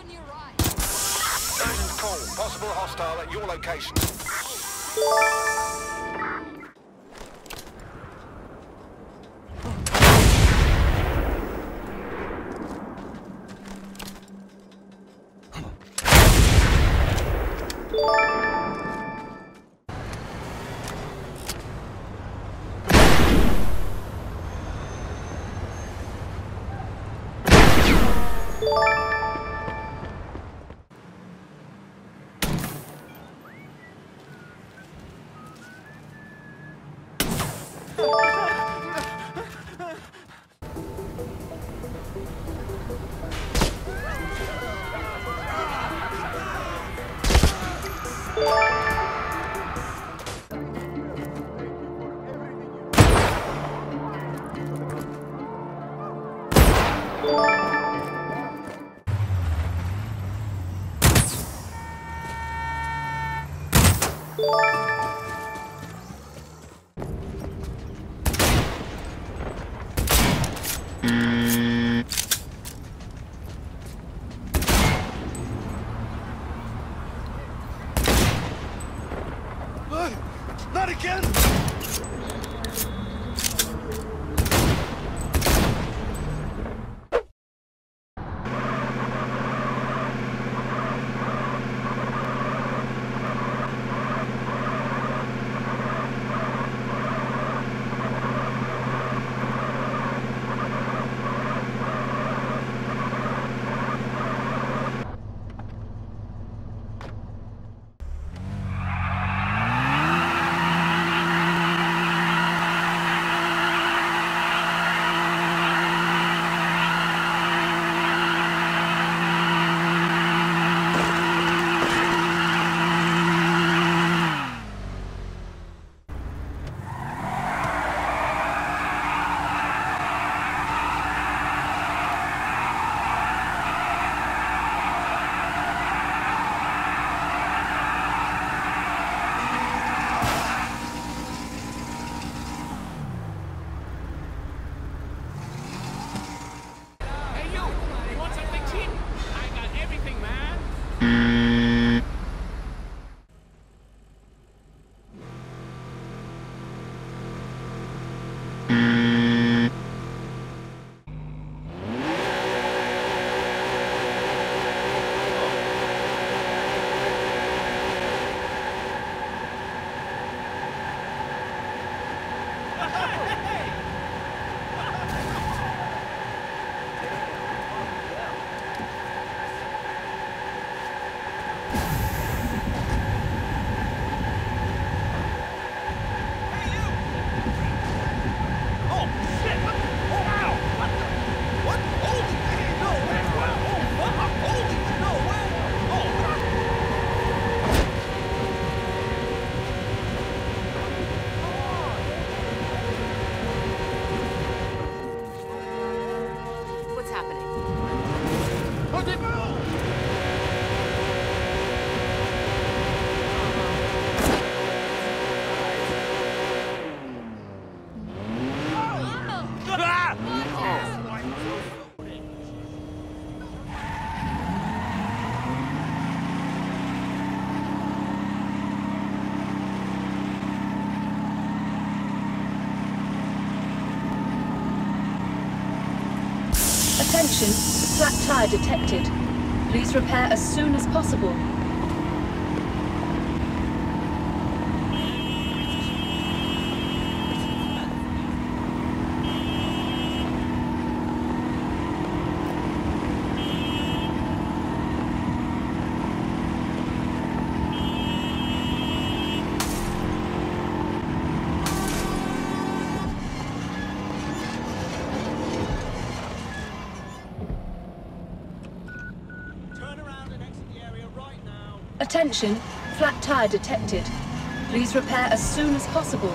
Open your eyes. Urgent call. Possible hostile at your location. Not Attention, flat tire detected. Please repair as soon as possible. Attention, flat tire detected. Please repair as soon as possible.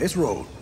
Let's roll.